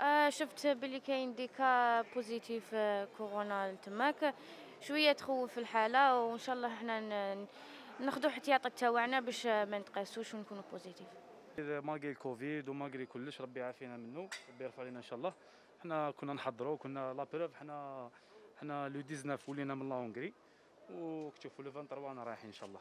آه شفت بلي كاين des cas positifs آه، كورونا تماك شوية تخوف الحالة وإن شاء الله حنا ناخذوا احتياطات تاوعنا باش ما نتقاسوش ونكونوا positifs. malgré الكوفيد و malgré كلش ربي يعافينا منه ربي يرفع علينا إن شاء الله. حنا كنا نحضروا كنا la preuve حنا حنا le 19 ولينا من la Hongrie وكتشوفوا le 23 أنا رايحين إن شاء الله.